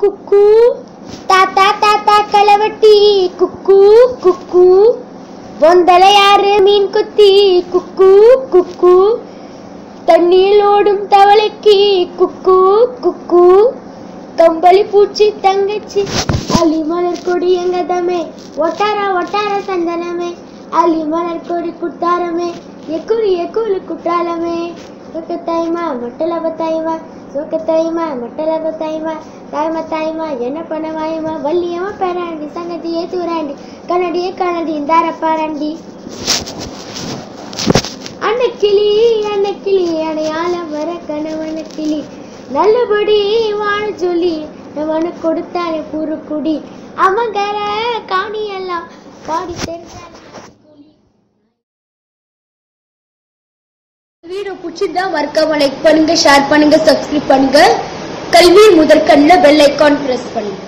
குக்கு தாத்தா தாத்தா களவட்டி குக்கு குக்கு. பொந்தல யாரு மீன் குத்தி. குக்கு குக்கு. தண்ணியில் ஓடும் தவளைக்கு. குக்கு குக்கு. கம்பளி பூச்சி தங்கச்சி. அலி மலர் கொடி எங்கதமே. ஒட்டாரா ஒட்டார சந்தனமே. அலி மலர் கொடி குட்டாரமே எக்குலி எக்குலி குட்டாலமே சொக்க தாய்மா மட்டலவ தாய்மா சொக்க தாய்மா மட்டலவ தாய்மா தாய்மா தாய்மா என்ன பண்ணவாயமா வள்ளியம்மா பேராண்டி சங்கதியே தூராண்டி கண்ணடியே கண்ணடி இந்தாரப்பாராண்டி அண்ண கிளி அடையாள வர கணவன கிளி நல்லபடி வாழ சொல்லி அவனு கொடுத்தானே குடி அவங்கற காணி எல்லாம் பாடித்தே வீடியோ பிடிச்சிருந்தா மறக்காம லைக் பண்ணுங்க ஷேர் பண்ணுங்க சப்ஸ்கிரைப் பண்ணுங்க. கல்வி முதற்கண்ணில் பெல் ஐக்கான் பிரஸ் பண்ணுங்க.